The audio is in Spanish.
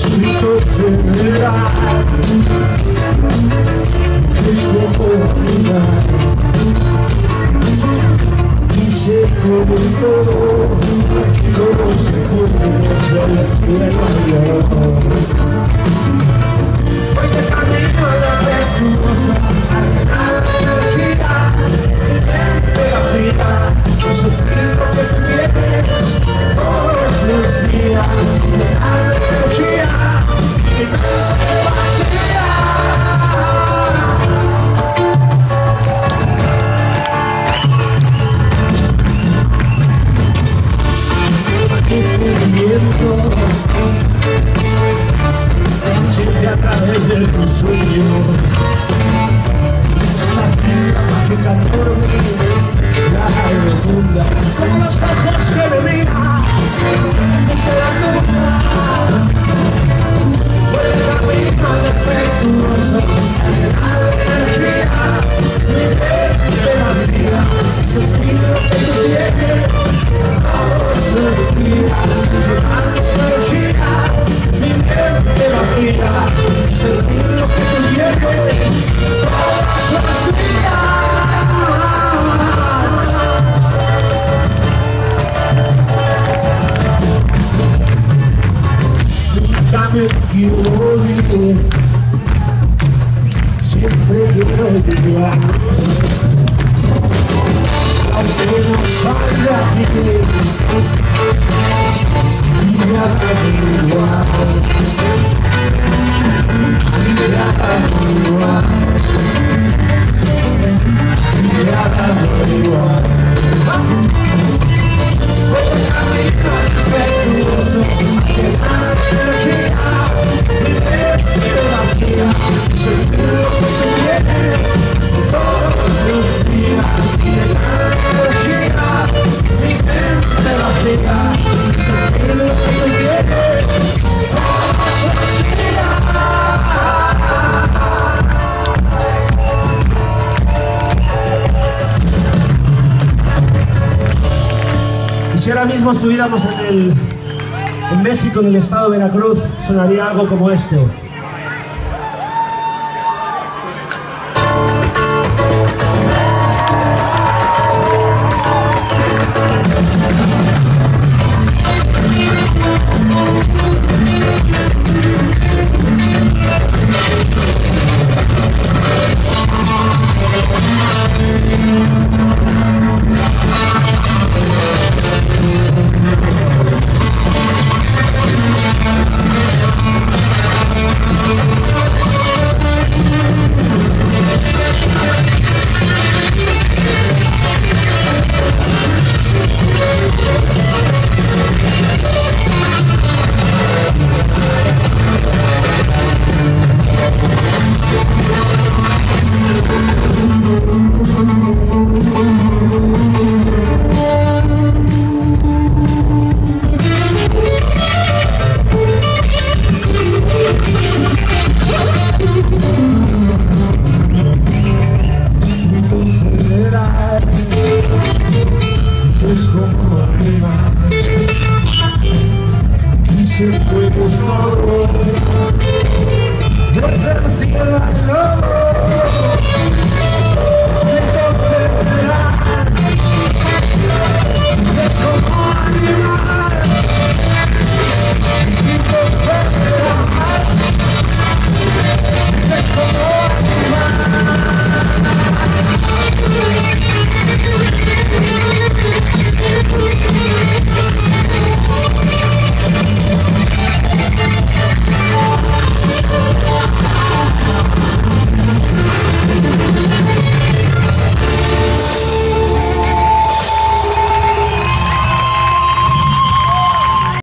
escrito verdad. Es mi y se puede todo todo se puede hacia la fiel sueños. Es la tierra que cantó dormir La redonda Como los ojos que me miran. Signori, sempre pieno di ghiaccio. Almeno sagliati, di ghiaccio di guardo. si ahora mismo estuviéramos en, el, en México, en el estado de Veracruz, sonaría algo como esto. Lord.